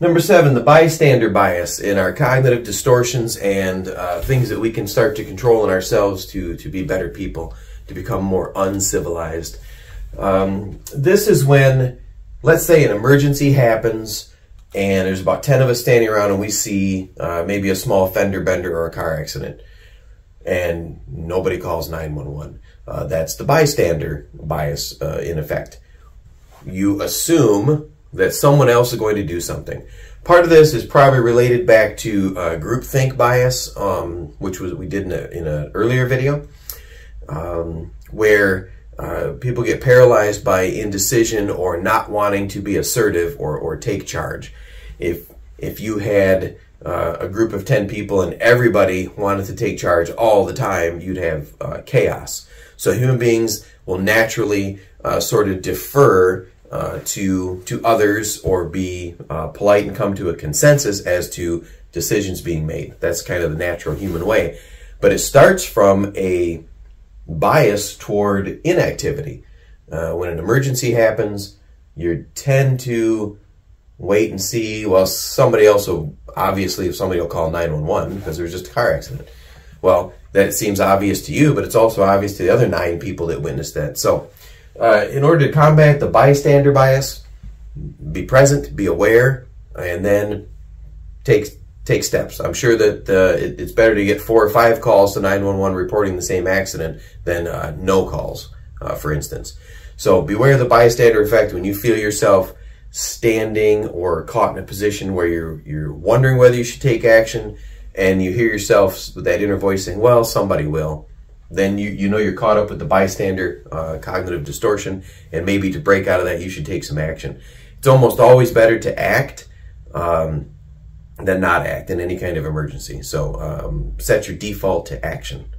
Number seven, the bystander bias in our cognitive distortions and uh, things that we can start to control in ourselves to, to be better people, to become more uncivilized. Um, this is when, let's say, an emergency happens and there's about 10 of us standing around and we see uh, maybe a small fender bender or a car accident and nobody calls 911. Uh, that's the bystander bias uh, in effect. You assume that someone else is going to do something. Part of this is probably related back to uh, groupthink bias, um, which was we did in, in an earlier video, um, where uh, people get paralyzed by indecision or not wanting to be assertive or, or take charge. If if you had uh, a group of 10 people and everybody wanted to take charge all the time, you'd have uh, chaos. So human beings will naturally uh, sort of defer uh, to to others or be uh, polite and come to a consensus as to decisions being made. That's kind of the natural human way. But it starts from a bias toward inactivity. Uh, when an emergency happens, you tend to wait and see. Well, somebody else will, obviously, if somebody will call 911 because there was just a car accident. Well, that seems obvious to you, but it's also obvious to the other nine people that witnessed that. So, uh, in order to combat the bystander bias, be present, be aware, and then take take steps. I'm sure that uh, it, it's better to get four or five calls to 911 reporting the same accident than uh, no calls, uh, for instance. So beware of the bystander effect when you feel yourself standing or caught in a position where you're you're wondering whether you should take action, and you hear yourself with that inner voice saying, "Well, somebody will." Then you, you know you're caught up with the bystander uh, cognitive distortion, and maybe to break out of that, you should take some action. It's almost always better to act um, than not act in any kind of emergency. So um, set your default to action.